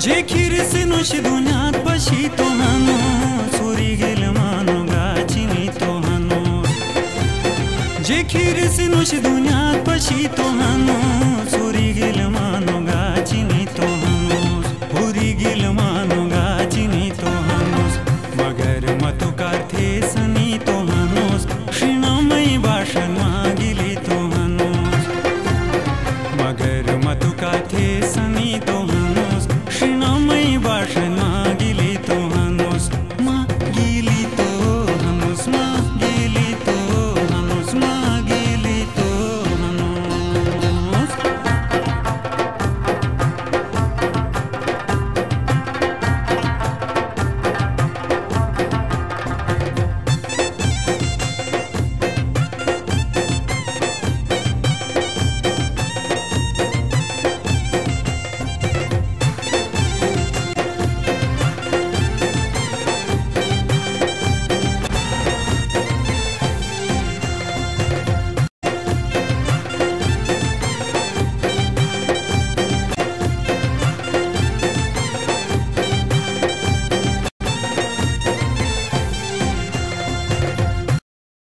नुश दुनिया पशी तो हानो, सूरी गेल मानो, गाचिनी तो हानो। जे खीर से नुश दुनिया पशी तो हानो, सूरी गेल मानो, गा